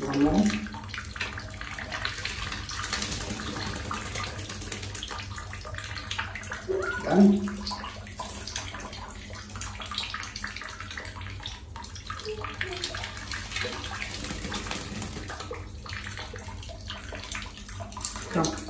one more. Done.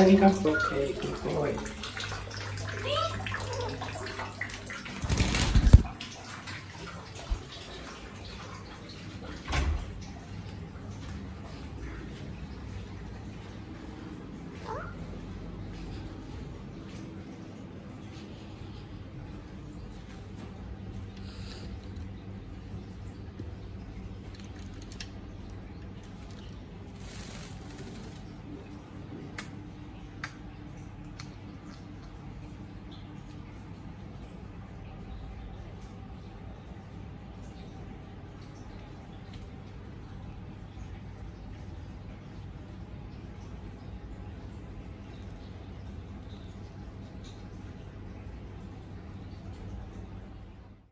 光がとている声。